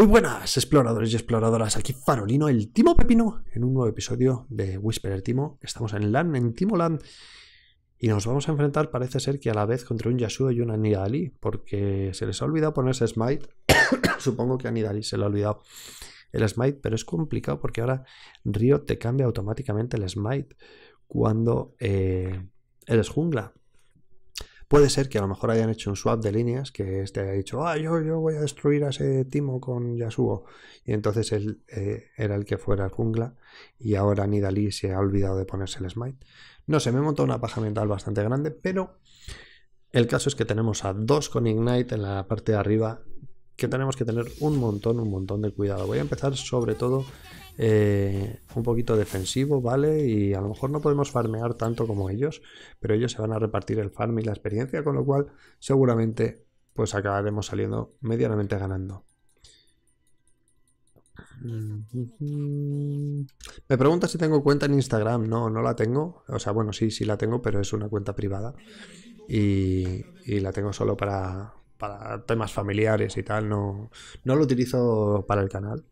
Muy buenas, exploradores y exploradoras. Aquí Farolino, el Timo Pepino, en un nuevo episodio de Whisperer Timo. Estamos en LAN, en Timo LAN. Y nos vamos a enfrentar, parece ser que a la vez contra un Yasuo y una Nidali, porque se les ha olvidado ponerse Smite. Supongo que a Nidali se le ha olvidado el Smite, pero es complicado porque ahora Río te cambia automáticamente el Smite cuando eh, eres jungla. Puede ser que a lo mejor hayan hecho un swap de líneas, que este haya dicho, ah, yo, yo voy a destruir a ese Timo con Yasuo. Y entonces él eh, era el que fuera el jungla y ahora Nidali se ha olvidado de ponerse el smite. No sé, me he montado una paja mental bastante grande, pero el caso es que tenemos a dos con Ignite en la parte de arriba que tenemos que tener un montón, un montón de cuidado. Voy a empezar sobre todo eh, un poquito defensivo, ¿vale? Y a lo mejor no podemos farmear tanto como ellos, pero ellos se van a repartir el farm y la experiencia, con lo cual seguramente pues acabaremos saliendo medianamente ganando. Me pregunta si tengo cuenta en Instagram. No, no la tengo. O sea, bueno, sí, sí la tengo, pero es una cuenta privada. Y, y la tengo solo para, para temas familiares y tal. No, no lo utilizo para el canal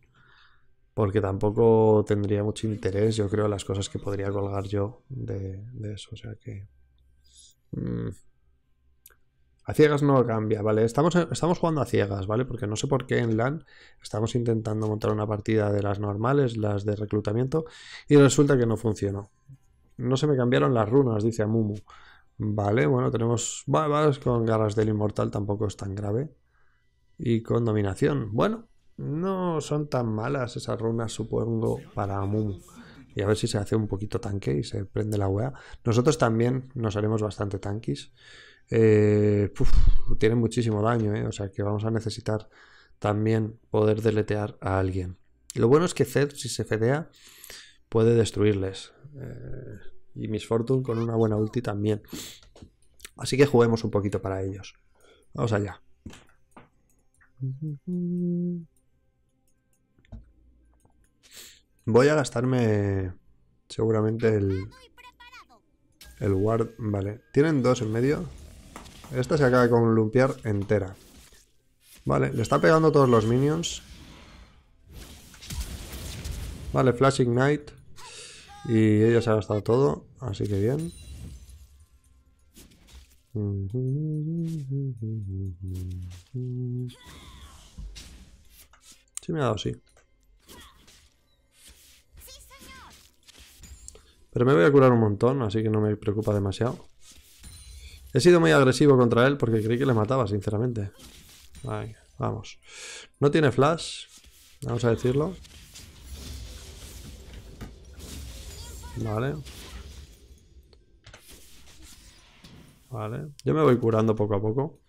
porque tampoco tendría mucho interés, yo creo, las cosas que podría colgar yo de, eso. O sea que... Mm, a ciegas no cambia, ¿vale? Estamos, estamos jugando a ciegas, ¿vale? Porque no sé por qué en LAN estamos intentando montar una partida de las normales, las de reclutamiento, y resulta que no funcionó. No se me cambiaron las runas, dice Amumu. Vale, bueno, tenemos... Vale, con garras del inmortal tampoco es tan grave. Y con dominación. Bueno, no son tan malas esas runas, supongo, para Mumu. Y a ver si se hace un poquito tanque y se prende la wea. Nosotros también nos haremos bastante tanquis. Eh, tienen muchísimo daño, ¿eh? o sea que vamos a necesitar también poder deletear a alguien. Lo bueno es que Zed, si se fedea, puede destruirles. Eh, y Miss Fortune con una buena ulti también. Así que juguemos un poquito para ellos. Vamos allá. Voy a gastarme seguramente el, el ward. Vale, tienen dos en medio. Esta se acaba de columpiar entera. Vale, le está pegando todos los minions. Vale, Flash Ignite. Y ella se ha gastado todo, así que bien. Sí me ha dado, sí. Pero me voy a curar un montón, así que no me preocupa demasiado. He sido muy agresivo contra él porque creí que le mataba, sinceramente. vamos. No tiene flash, vamos a decirlo. Vale. Vale. Yo me voy curando poco a poco.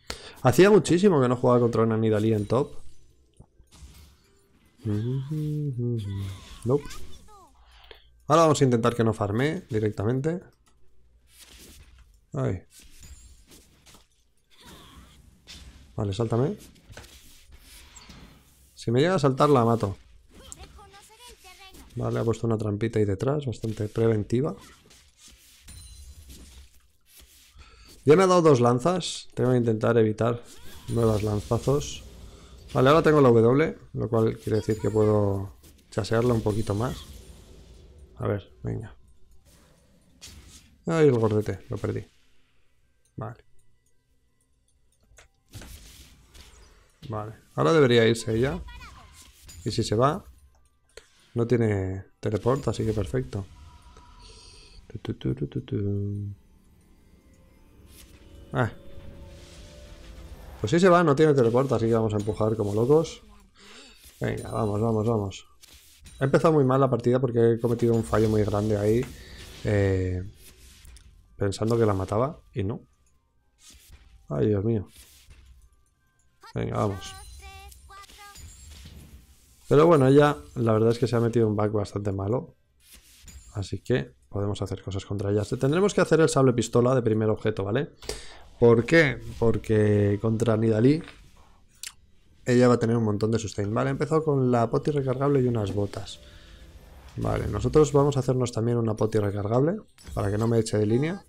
Hacía muchísimo que no jugaba contra una Nidalí en top. Nope. Ahora vamos a intentar que no farme directamente. Ahí. Vale, sáltame. Si me llega a saltar la mato. Vale, ha puesto una trampita ahí detrás, bastante preventiva. Ya me ha dado dos lanzas. Tengo que intentar evitar nuevos lanzazos. Vale, ahora tengo la W, lo cual quiere decir que puedo chasearla un poquito más. A ver, venga. Ay, el gordete, lo perdí. Vale. Vale, ahora debería irse ella. Y si se va, no tiene teleport, así que perfecto. Ah. Pues si se va, no tiene teleport, así que vamos a empujar como locos. Venga, vamos, vamos, vamos. He empezado muy mal la partida porque he cometido un fallo muy grande ahí. Eh, pensando que la mataba y no. Ay, Dios mío. Venga, vamos. Pero bueno, ella la verdad es que se ha metido un back bastante malo. Así que podemos hacer cosas contra ella. Tendremos que hacer el sable pistola de primer objeto, ¿vale? ¿Por qué? Porque contra Nidalí ella va a tener un montón de sustain. Vale, he empezado con la poti recargable y unas botas. Vale, nosotros vamos a hacernos también una poti recargable para que no me eche de línea.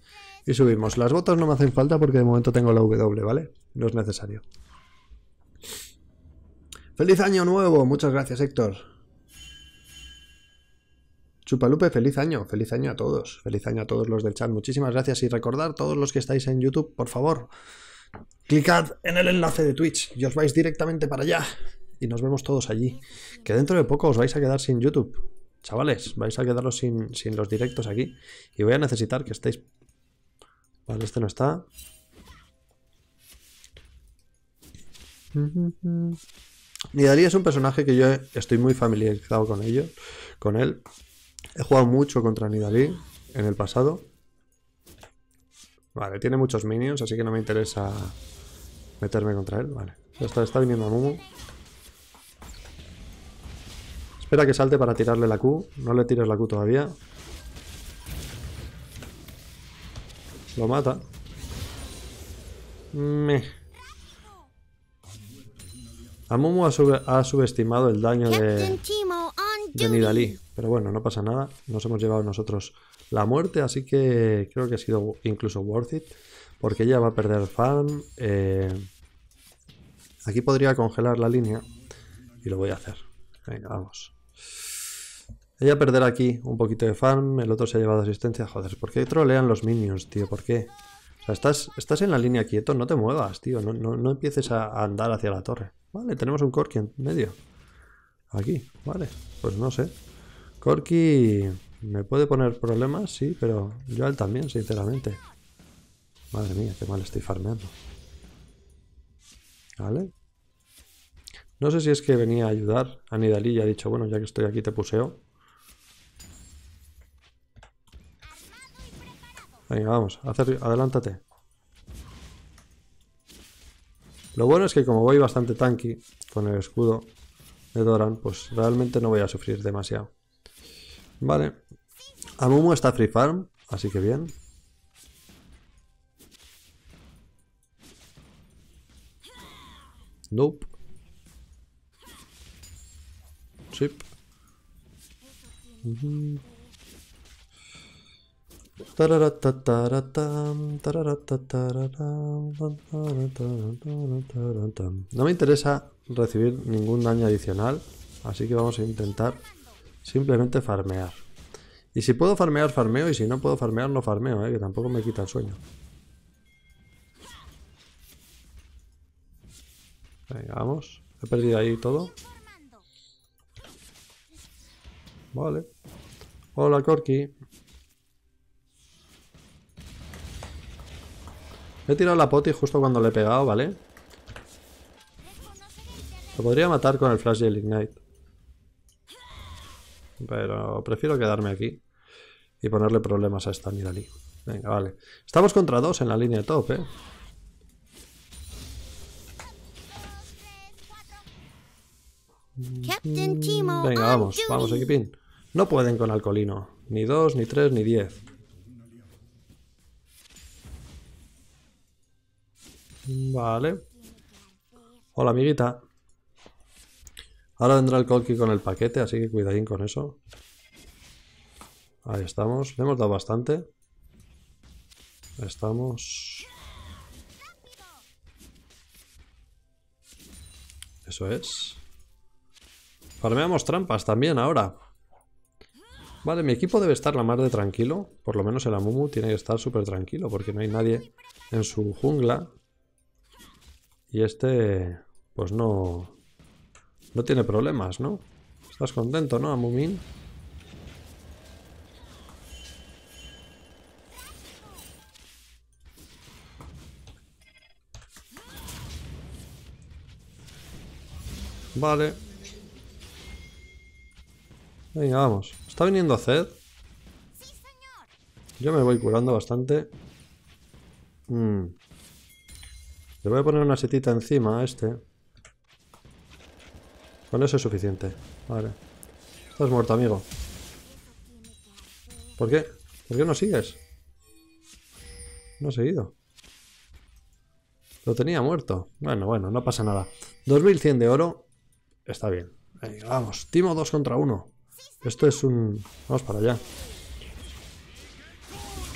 Y subimos. Las botas no me hacen falta porque de momento tengo la W, ¿vale? No es necesario. ¡Feliz año nuevo! Muchas gracias, Héctor. Chupalupe, feliz año, feliz año a todos, feliz año a todos los del chat, muchísimas gracias y recordar todos los que estáis en YouTube, por favor, clicad en el enlace de Twitch y os vais directamente para allá y nos vemos todos allí, que dentro de poco os vais a quedar sin YouTube, chavales, vais a quedaros sin, sin los directos aquí y voy a necesitar que estéis... Vale, este no está. Nidali es un personaje que yo estoy muy familiarizado con ello, con él. He jugado mucho contra Nidalí en el pasado. Vale, tiene muchos minions, así que no me interesa meterme contra él. Vale, está, está viniendo a Mumu. Espera que salte para tirarle la Q. No le tires la Q todavía. Lo mata. Me... Amumu ha, subestimado el daño de, de Nidalí. Pero bueno, no pasa nada. Nos hemos llevado nosotros la muerte, así que creo que ha sido incluso worth it. Porque ella va a perder farm. Eh, aquí podría congelar la línea. Y lo voy a hacer. Venga, vamos. Ella perderá aquí un poquito de farm. El otro se ha llevado asistencia. Joder, ¿por qué trolean los minions, tío? ¿Por qué? O sea, estás, estás en la línea quieto, no te muevas, tío. No, no empieces a andar hacia la torre. Vale, tenemos un Corki en medio. Aquí, vale. Pues no sé. Corki me puede poner problemas, sí, pero yo él también, sinceramente. Madre mía, qué mal estoy farmeando. Vale. No sé si es que venía a ayudar a Nidalí y ha dicho, bueno, ya que estoy aquí te puseo. Venga, vamos, adelántate. Lo bueno es que como voy bastante tanky con el escudo de Doran, pues realmente no voy a sufrir demasiado. Vale. Amumu está free farm, así que bien. Nope. Chip. No me interesa recibir ningún daño adicional, así que vamos a intentar simplemente farmear. Y si puedo farmear, farmeo, y si no puedo farmear, no farmeo, ¿eh? que tampoco me quita el sueño. Venga, vamos. He perdido ahí todo. Vale. Hola, Corky. he tirado la poti justo cuando le he pegado, ¿vale? Lo podría matar con el flash y el ignite. Pero prefiero quedarme aquí. Y ponerle problemas a esta Nidali. Venga, vale. Estamos contra dos en la línea top, ¿eh? Venga, vamos, vamos, equipín. No pueden con Alcolino. Ni dos, ni tres, ni diez. Vale. Hola, amiguita. Ahora vendrá el Colky con el paquete, así que cuidadín con eso. Ahí estamos. Le hemos dado bastante. Estamos... Eso es. Farmeamos trampas también ahora. Vale, mi equipo debe estar la mar de tranquilo. Por lo menos el Amumu tiene que estar súper tranquilo porque no hay nadie en su jungla. Y este, pues no, no tiene problemas, ¿no? ¿Estás contento, no, Amumin? Vale. Venga, vamos. ¿Está viniendo a Zed? Yo me voy curando bastante. Mmm. Le voy a poner una setita encima a este. Con eso es suficiente. Vale. Estás muerto, amigo. ¿Por qué? ¿Por qué no sigues? No he seguido. Lo tenía muerto. Bueno, bueno, no pasa nada. 2100 de oro. Está bien. Vamos. Timo 2 contra 1. Esto es un... Vamos para allá.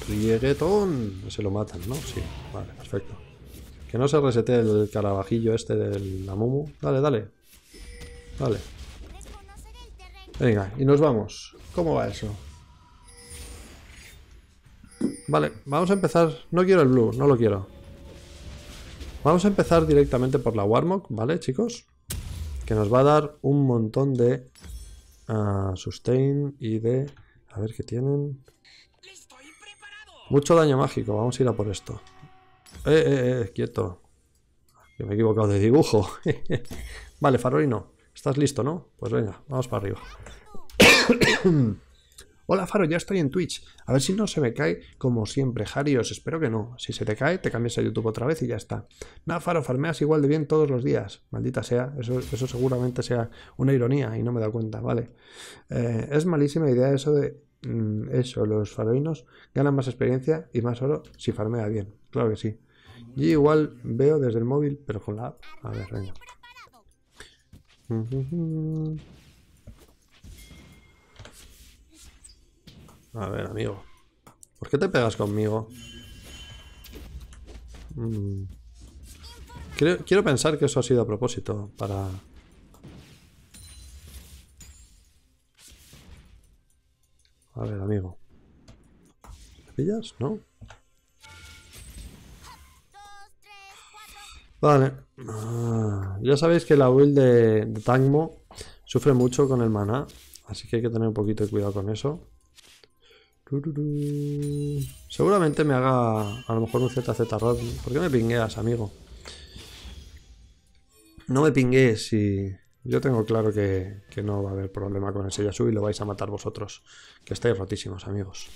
Rieguetón. Se lo matan, ¿no? Sí. Vale, perfecto. Que no se resete el carabajillo este del Amumu. Dale, dale. Vale. Venga, y nos vamos. ¿Cómo va eso? Vale, vamos a empezar... No quiero el blue, no lo quiero. Vamos a empezar directamente por la Warmog, ¿vale, chicos? Que nos va a dar un montón de uh, sustain y de... A ver qué tienen. Mucho daño mágico, vamos a ir a por esto. Eh, eh, eh, quieto. Que me he equivocado de dibujo. vale, Farolino, ¿estás listo, no? Pues venga, vamos para arriba. Hola Faro, ya estoy en Twitch. A ver si no se me cae como siempre. Jarios, espero que no. Si se te cae, te cambias a YouTube otra vez y ya está. Nada, Faro, farmeas igual de bien todos los días. Maldita sea. Eso, seguramente sea una ironía y no me da cuenta, ¿vale? Eh, es malísima idea eso de... Mm, eso, los faroinos ganan más experiencia y más oro si farmea bien. Claro que sí. Y igual veo desde el móvil, pero con la app. A ver, venga. A ver, amigo. ¿Por qué te pegas conmigo? Mm. Quiero, pensar que eso ha sido a propósito, para... A ver, amigo. ¿Me pillas? ¿No? Vale. Ah, ya sabéis que la build de, Tangmo sufre mucho con el maná, así que hay que tener un poquito de cuidado con eso. Seguramente me haga a lo mejor un ZZ Rod. ¿Por qué me pingueas, amigo? No me pinguees si... Yo tengo claro que, no va a haber problema con ese Yasuo y lo vais a matar vosotros. Que estáis rotísimos, amigos.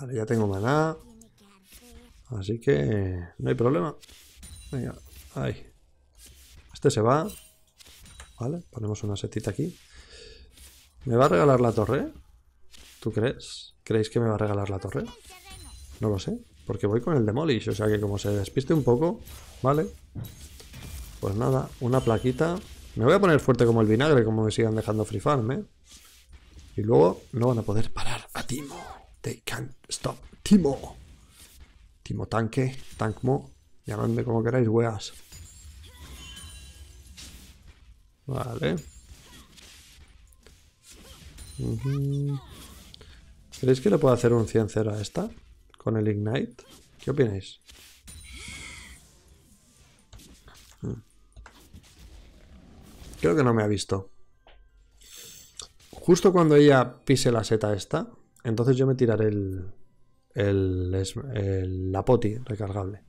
Vale, ya tengo maná. Así que no hay problema. Venga, ahí. Este se va. Vale, ponemos una setita aquí. ¿Me va a regalar la torre? ¿Tú crees? ¿Creéis que me va a regalar la torre? No lo sé, porque voy con el Demolish, o sea que como se despiste un poco, ¿vale? Pues nada, una plaquita. Me voy a poner fuerte como el vinagre, como me sigan dejando free farm, ¿eh? Y luego no van a poder parar a Timo. They can't stop Timo. Timo Tanque, Tankmo, llamadme como queráis, weas. Vale. ¿Creéis que le puedo hacer un 100-0 a esta? Con el Ignite. ¿Qué opináis? Hmm. Creo que no me ha visto. Justo cuando ella pise la seta esta, entonces yo me tiraré el, el, la poti recargable.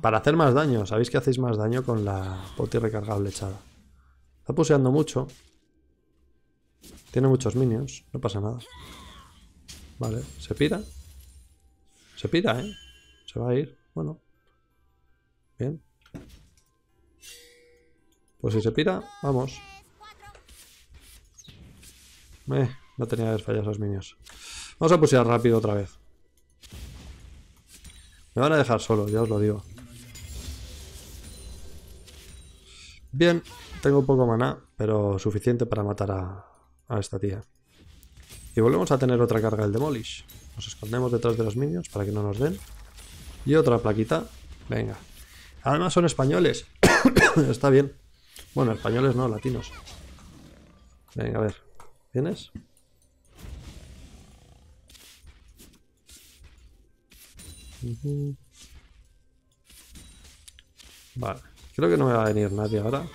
Para hacer más daño. Sabéis que hacéis más daño con la poti recargable echada. Está puseando mucho. Tiene muchos minions, no pasa nada. Vale, se pira. Se pira, ¿eh? Se va a ir. Bueno. Bien. Pues si se pira, vamos. Eh, no tenía que haber fallado esos minions. Vamos a pusear rápido otra vez. Me van a dejar solo, ya os lo digo. Bien, tengo poco maná, pero suficiente para matar a, a esta tía. Y volvemos a tener otra carga del Demolish. Nos escondemos detrás de los minions para que no nos den. Y otra plaquita. Venga. Además son españoles. Está bien. Bueno, españoles no, latinos. Venga, a ver. ¿Tienes? Vale. Creo que no me va a venir nadie ahora.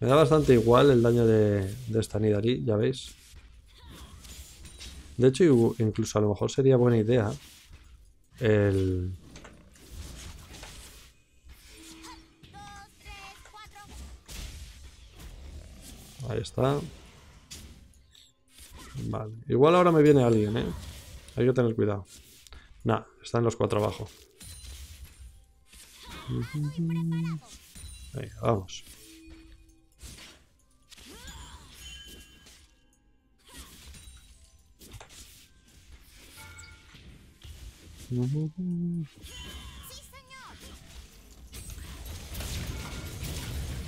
Me da bastante igual el daño de, de esta Nidari, ya veis. De hecho, incluso a lo mejor sería buena idea el... Ahí está. Vale. Igual ahora me viene alguien, ¿eh? Hay que tener cuidado. Nah, están los cuatro abajo. Vamos.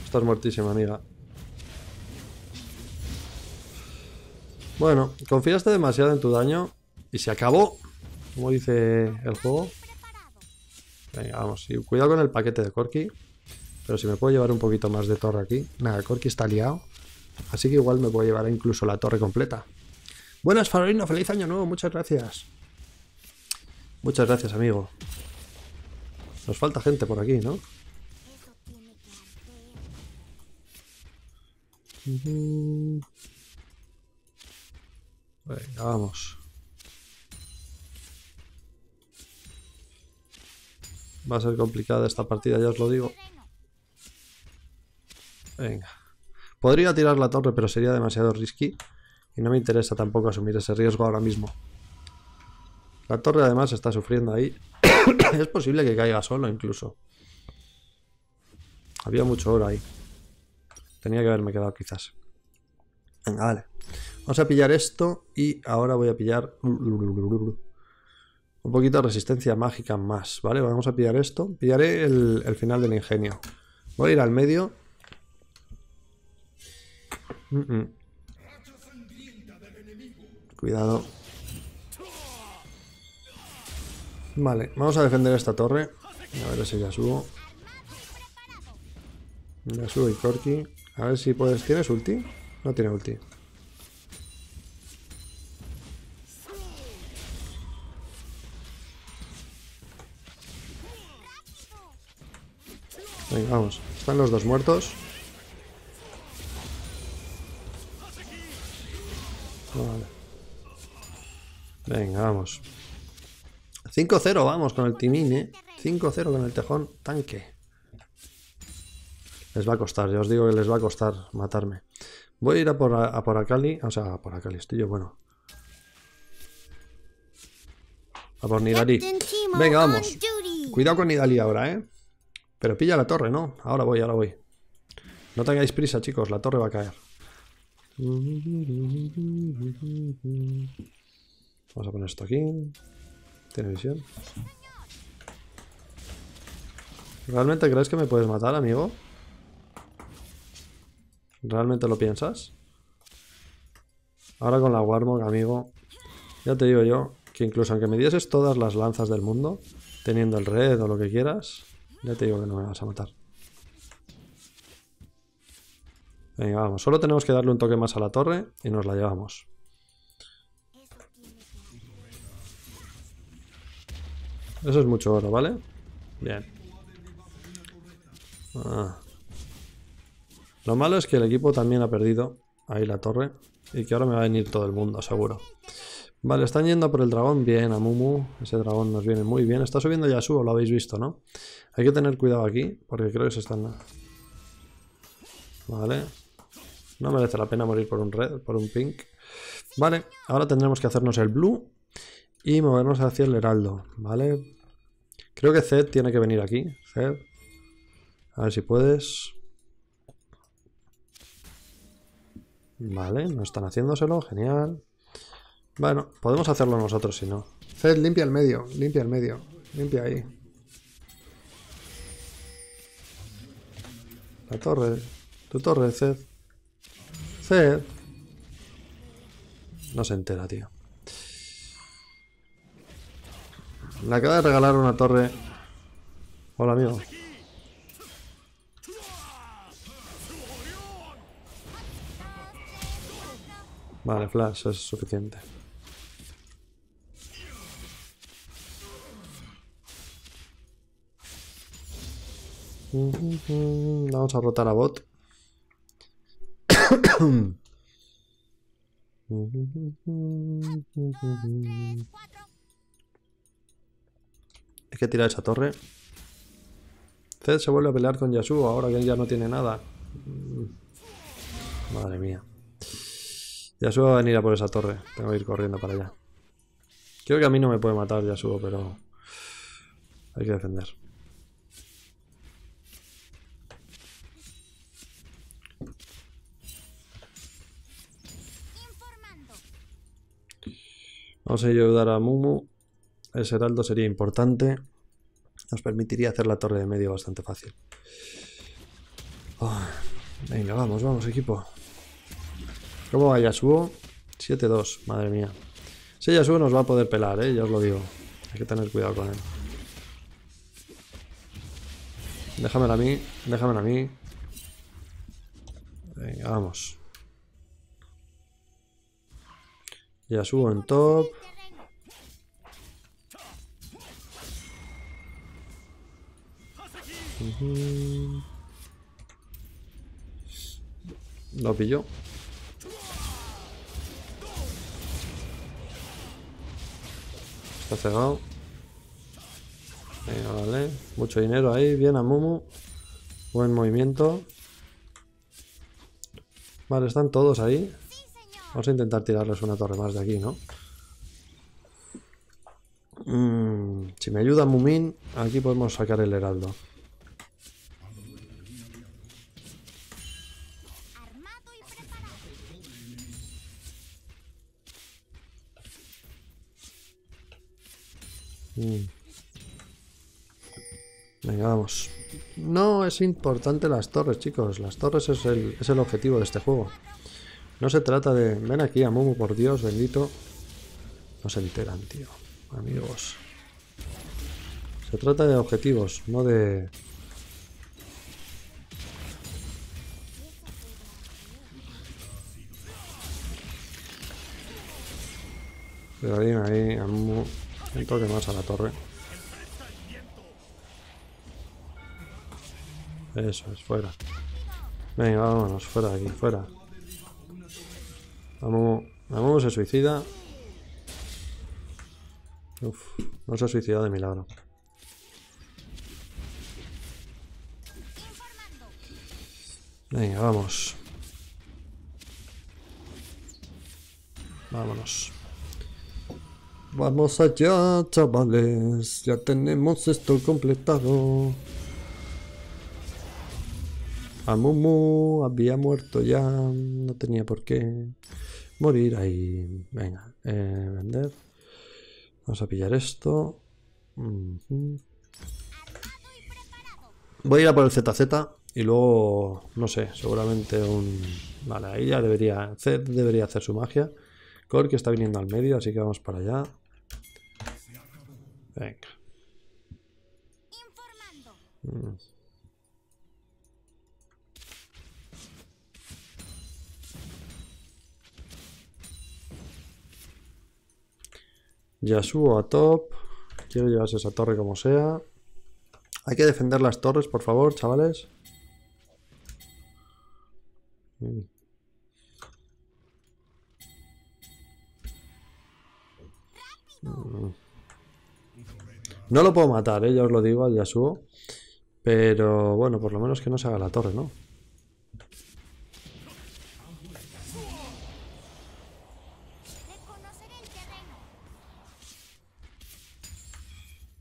Estás muertísima, amiga. Bueno, confiaste demasiado en tu daño y se acabó, como dice el juego. Venga, vamos. Y cuidado con el paquete de Corki. Pero si me puedo llevar un poquito más de torre aquí. Nada, Corki está liado. Así que igual me puedo llevar incluso la torre completa. Buenas, Farolino. Feliz año nuevo. Muchas gracias. Muchas gracias, amigo. Nos falta gente por aquí, ¿no? Venga, vamos. Va a ser complicada esta partida, ya os lo digo. Venga. Podría tirar la torre, pero sería demasiado risky. Y no me interesa tampoco asumir ese riesgo ahora mismo. La torre además está sufriendo ahí. es posible que caiga solo incluso. Había mucho oro ahí. Tenía que haberme quedado quizás. Venga, vale. Vamos a pillar esto y ahora voy a pillar un poquito de resistencia mágica más, ¿vale? Vamos a pillar esto. Pillaré el, final del ingenio. Voy a ir al medio Cuidado. Vale, vamos a defender esta torre. A ver ese Yasuo. Yasuo y Corki. A ver si puedes. ¿Tienes ulti? No tiene ulti. Venga, vamos. Están los dos muertos. Venga, vamos. 5-0, vamos con el timín, ¿eh? 5-0 con el tejón tanque. Les va a costar, ya os digo que les va a costar matarme. Voy a ir a por, a, por Akali, o sea, a por Akali, estoy yo, bueno. A por Nidali. Venga, vamos. Cuidado con Nidali ahora, ¿eh? Pero pilla la torre, ¿no? Ahora voy, ahora voy. No tengáis prisa, chicos, la torre va a caer. Vamos a poner esto aquí. Tiene visión. ¿Realmente crees que me puedes matar, amigo? ¿Realmente lo piensas? Ahora con la Warmog, amigo. Ya te digo yo que incluso aunque me dieses todas las lanzas del mundo, teniendo el red o lo que quieras, ya te digo que no me vas a matar. Venga, vamos. Solo tenemos que darle un toque más a la torre y nos la llevamos. Eso es mucho oro, ¿vale? Bien. Ah. Lo malo es que el equipo también ha perdido ahí la torre y que ahora me va a venir todo el mundo, seguro. Vale, están yendo por el dragón. Bien, a Mumu. Ese dragón nos viene muy bien. Está subiendo Yasuo, lo habéis visto, ¿no? Hay que tener cuidado aquí, porque creo que se están... Vale. No merece la pena morir por un red, por un pink. Vale, ahora tendremos que hacernos el blue y movernos hacia el heraldo, ¿vale? Creo que Zed tiene que venir aquí. Zed. A ver si puedes. Vale, no están haciéndoselo, genial. Bueno, podemos hacerlo nosotros si no. Zed, limpia el medio, limpia el medio. Limpia ahí. La torre. Tu torre, Zed. Zed. No se entera, tío. Le acaba de regalar una torre. Hola, amigo. Vale, flash, es suficiente. Vamos a rotar a bot. Hay que tirar esa torre. Zed se vuelve a pelear con Yasuo ahora que ya no tiene nada. Mm. Madre mía. Yasuo va a venir a por esa torre. Tengo que ir corriendo para allá. Creo que a mí no me puede matar Yasuo, pero... Hay que defender. Vamos a ayudar a Mumu. Ese heraldo sería importante. Nos permitiría hacer la torre de medio bastante fácil. Ah, venga, vamos, vamos, equipo. ¿Cómo va Yasuo? 7-2, madre mía. Si Yasuo nos va a poder pelar, ¿eh? ya os lo digo. Hay que tener cuidado con él. déjamela a mí, déjamela a mí. Venga, vamos. Ya subo en top. Lo pilló. Está cegado. Venga, vale. Mucho dinero ahí. Bien a Mumu. Buen movimiento. Vale, están todos ahí. Vamos a intentar tirarles una torre más de aquí, ¿no? Mm, si me ayuda Mumin, aquí podemos sacar el heraldo. Mm. Venga, vamos. No es importante las torres, chicos. Las torres es el, es el objetivo de este juego. No se trata de... Ven aquí a Mumu, por Dios, bendito. No se enteran, tío. Amigos. Se trata de objetivos, no de... Pero ahí, ahí, a Mumu. Un toque más a la torre. Eso es, fuera. Venga, vámonos, fuera de aquí, fuera. Vamos, vamos, se suicida. Uf, no se ha suicidado de milagro. Venga, vamos. Vámonos. Vamos allá, chavales. Ya tenemos esto completado. A Mumu había muerto ya. No tenía por qué morir ahí. Venga, eh, vender. Vamos a pillar esto. Voy a ir a por el ZZ y luego, no sé, seguramente un... Vale, ahí ya debería, Zed debería hacer su magia. Cork está viniendo al medio, así que vamos para allá. Venga. Mm. Yasuo a top. Quiero llevarse esa torre como sea. Hay que defender las torres, por favor, chavales. No lo puedo matar, ¿eh? ya os lo digo al Yasuo. Pero bueno, por lo menos que no se haga la torre, ¿no?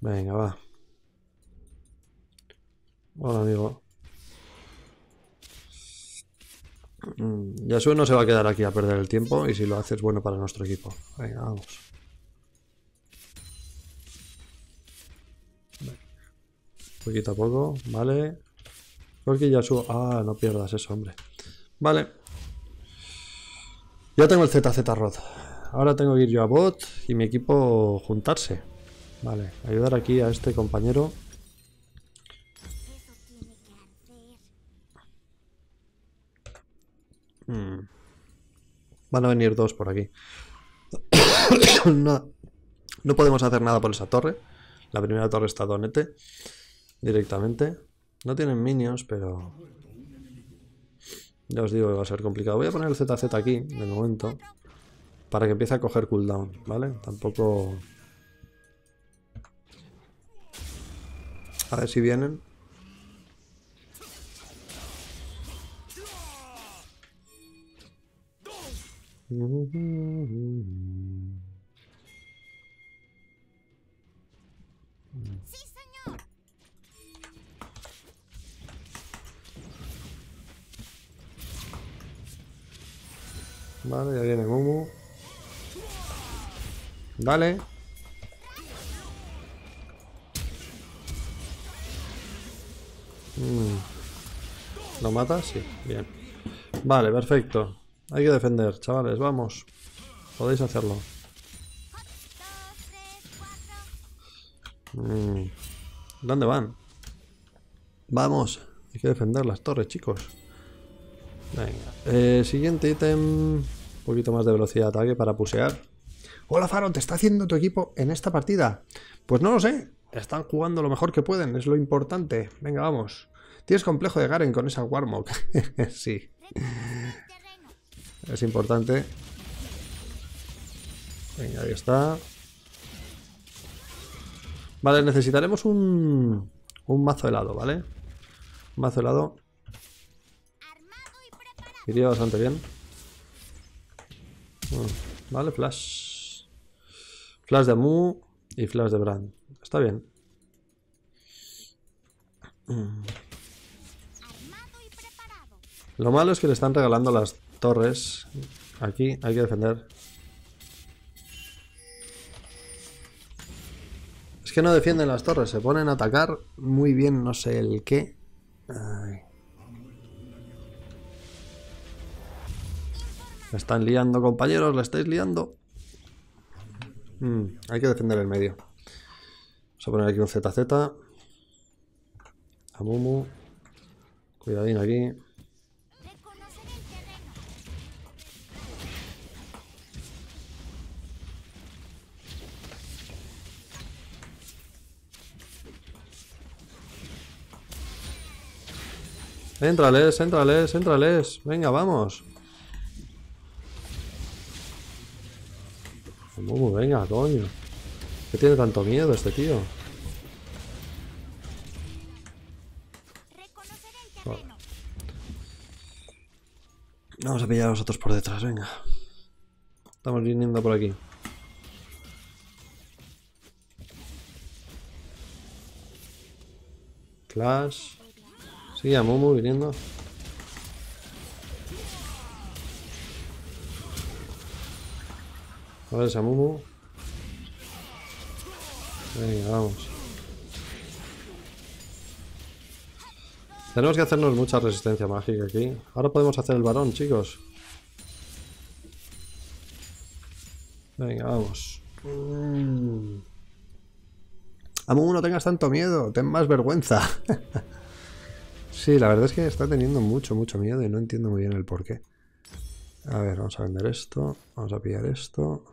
Venga, va. Hola, amigo. Mm, Yasuo no se va a quedar aquí a perder el tiempo y si lo hace es bueno para nuestro equipo. Venga, vamos. Poquito a poco, vale. Porque Yasuo... Ah, no pierdas eso, hombre. Vale. Ya tengo el ZZ Rod. Ahora tengo que ir yo a bot y mi equipo juntarse. Vale, ayudar aquí a este compañero. Eso tiene que arder. Mm. Van a venir dos por aquí. no, no podemos hacer nada por esa torre. La primera torre está donete. Directamente. No tienen minions, pero... Ya os digo que va a ser complicado. Voy a poner el ZZ aquí, de momento. Para que empiece a coger cooldown, ¿vale? Tampoco... A ver si vienen. Vale, ya viene Mumu. Dale. Sí, bien. Vale, perfecto. Hay que defender, chavales, vamos. Podéis hacerlo. Mm. ¿Dónde van? Vamos, hay que defender las torres, chicos. Venga. Eh, siguiente ítem. Un poquito más de velocidad de ataque para pusear. Hola Faro, ¿te está haciendo tu equipo en esta partida? Pues no lo sé. Están jugando lo mejor que pueden, es lo importante. Venga, vamos. Tienes complejo de Garen con esa Warmog. sí, es importante. Venga, ahí está. Vale, necesitaremos un, un mazo helado, ¿vale? Un mazo helado iría bastante bien. Mm, Vale, flash. Flash de Mu y flash de Brand. Está bien. Lo malo es que le están regalando las torres. Aquí hay que defender. Es que no defienden las torres, se ponen a atacar muy bien, no sé el qué. Están liando, compañeros, la estáis liando. Mm, hay que defender el medio. Vamos a poner aquí un ZZ. A Mumu. Cuidadín aquí. Éntrales, éntrales, éntrales. Venga, vamos. Mumu, venga, coño. ¿Qué tiene tanto miedo este tío? Reconocer el terreno. Vamos a pillar a los otros por detrás, venga. Estamos viniendo por aquí. Flash. Sí, a Mumu viniendo. A ver, ese Mumu. Venga, vamos. Tenemos que hacernos mucha resistencia mágica aquí. Ahora podemos hacer el varón, chicos. Venga, vamos. Mm. Amumu, no tengas tanto miedo, ten más vergüenza. sí, la verdad es que está teniendo mucho, mucho miedo y no entiendo muy bien el porqué. A ver, vamos a vender esto, vamos a pillar esto.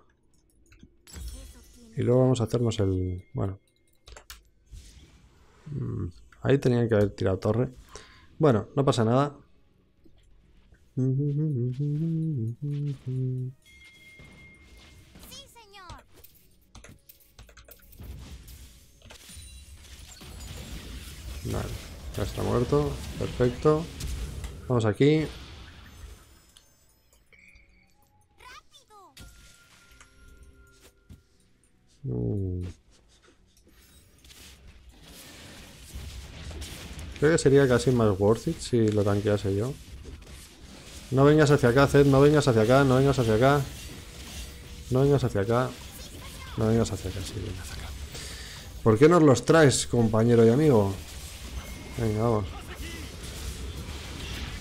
Y luego vamos a hacernos el... Bueno. Mm, Ahí tenían que haber tirado torre. Bueno, no pasa nada. Vale, ya está muerto. Perfecto. Vamos aquí. Mm. Creo que sería casi más worth it si lo tanquease yo. No vengas hacia acá, Zed, no vengas hacia acá, no vengas hacia acá. No vengas hacia acá. No vengas hacia acá, sí, vengas acá. ¿Por qué nos los traes, compañero y amigo? Venga, vamos.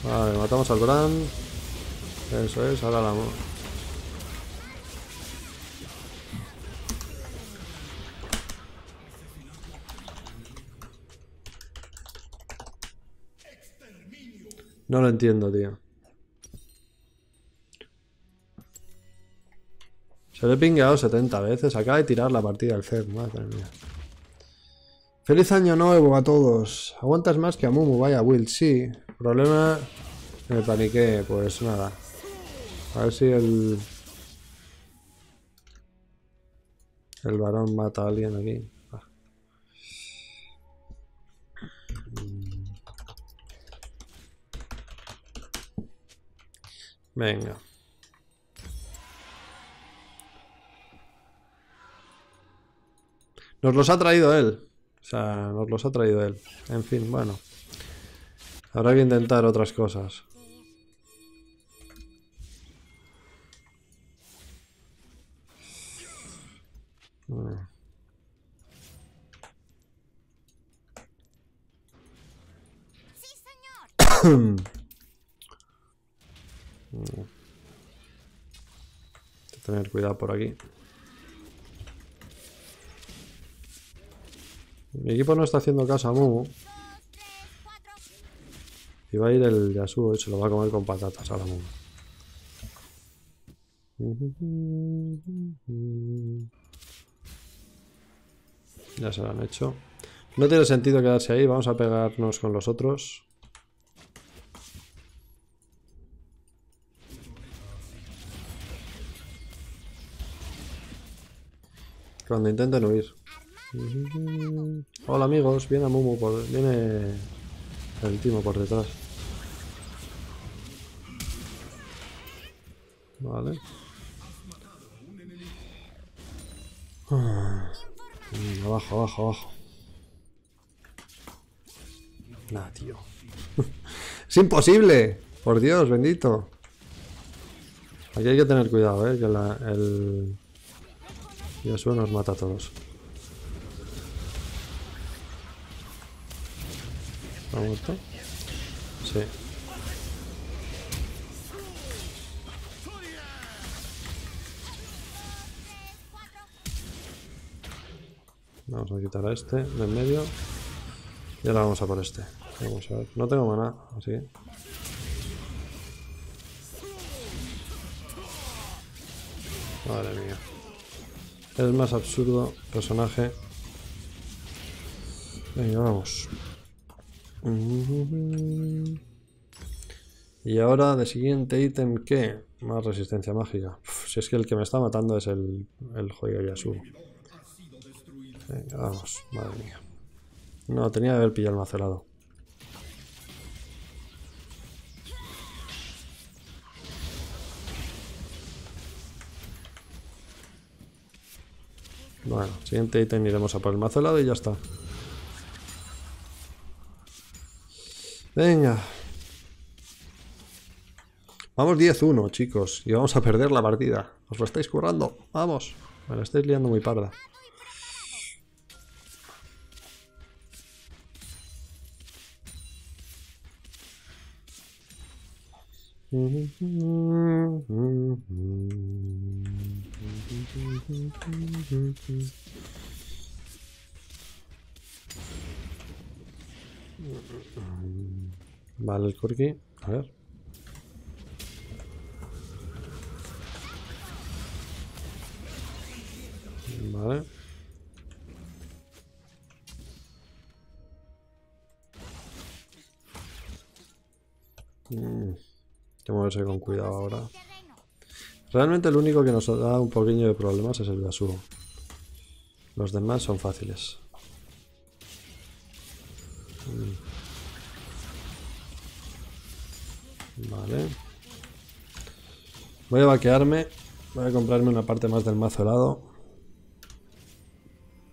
Vale, matamos al Bran. Eso es, ahora la... No lo entiendo, tío. Se le he pingueado 70 veces. Acaba de tirar la partida al CED, madre mía. Feliz año nuevo a todos. Aguantas más que a Mumu, vaya Will. Sí, problema. Me paniqué, pues nada. A ver si el. El varón mata a alguien aquí. Ah. Venga. Nos los ha traído él. O sea, nos los ha traído él. En fin, bueno. Habrá que intentar otras cosas. Sí, señor. Hay que tener cuidado por aquí. Mi equipo no está haciendo caso a tres, Y va a ir el Yasuo y se lo va a comer con patatas ahora mismo. Ya se lo han hecho. No tiene sentido quedarse ahí. Vamos a pegarnos con los otros. Cuando intenten huir. Hola amigos, viene Mumu por... Viene el timo por detrás. Vale. Ah, Abajo, abajo, abajo. Nah, tío. ¡Es imposible! Por Dios, bendito. Aquí hay que tener cuidado, eh, que la, el... Yasuo nos mata a todos. ¿Ha muerto? Sí. Vamos a quitar a este de en medio. Y ahora vamos a por este. Vamos a ver. No tengo maná, así que... Madre mía. El más absurdo personaje. Venga, vamos. Y ahora de siguiente ítem, ¿qué? Más resistencia mágica. Uf, si es que el que me está matando es el, el joyo Yasuo. Venga, vamos, madre mía. No, tenía que haber pillado el macelado. Bueno, siguiente ítem iremos a por el macelado y ya está. Venga. Vamos 10-1, chicos. Y vamos a perder la partida. ¿Os lo estáis currando? Vamos. Me la estáis liando muy parda. Vale, el Corki. A ver. Vale. Mm, Hay que moverse con cuidado ahora. Realmente el único que nos da un poquillo de problemas es el Yasuo. Los demás son fáciles. Vale. Voy a vaquearme. Voy a comprarme una parte más del mazo helado.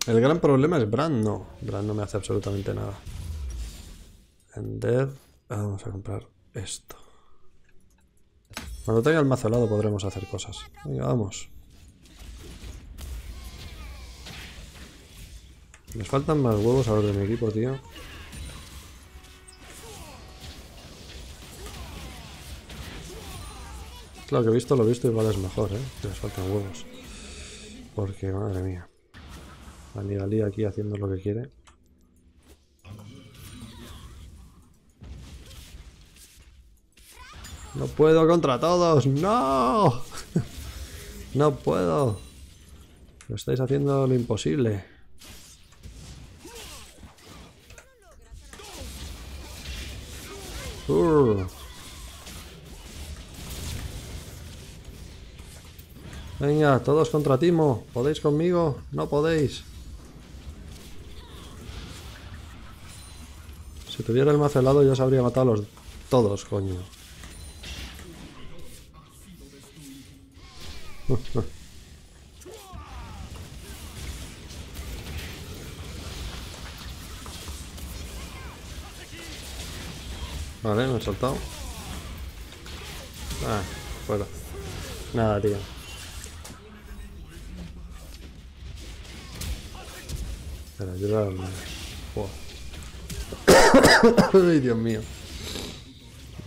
El gran problema es Brand. No, Brand no me hace absolutamente nada. Ender. Ah, Vamos a comprar esto. Cuando tenga el mazo helado podremos hacer cosas. Venga, vamos. Les faltan más huevos a los de mi equipo, tío. Claro que he visto lo visto igual es mejor, ¿eh? Que les faltan huevos. Porque, madre mía. La aquí haciendo lo que quiere. No puedo contra todos. No. No puedo. Lo estáis haciendo lo imposible. Urgh. Venga, todos contra Timo. ¿Podéis conmigo? No podéis. Si tuviera el mazo helado ya se habría matado a los todos, coño. Vale, me he saltado. Ah, fuera. Nada, tío. Espera, ayudarme. Joder. Ay, Dios mío.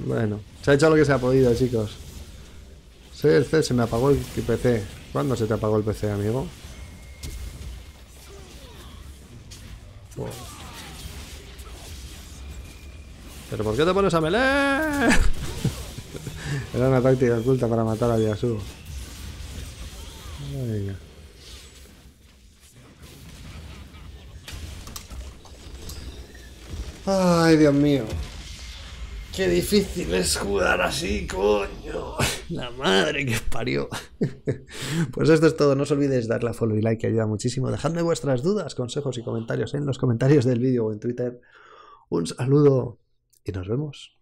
Bueno, se ha hecho lo que se ha podido, chicos. Soy el C, se me apagó el PC. ¿Cuándo se te apagó el PC, amigo? ¿Pero por qué te pones a melee? Era una táctica oculta para matar a Yasuo. Ay, Dios mío. Qué difícil es jugar así, coño. La madre que parió. Pues esto es todo. No os olvidéis darle a follow y like, que ayuda muchísimo. Dejadme vuestras dudas, consejos y comentarios en los comentarios del vídeo o en Twitter. Un saludo y nos vemos.